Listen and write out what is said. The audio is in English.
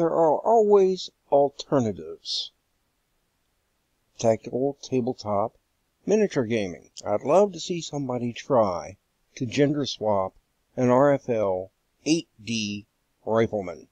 there are always alternatives. Tactical tabletop miniature gaming. I'd love to see somebody try to gender swap an RFL 8D Rifleman.